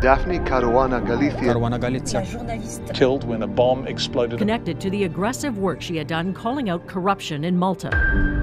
Daphne Caruana Galizia. Caruana Galizia. Killed when a bomb exploded. Connected to the aggressive work she had done calling out corruption in Malta.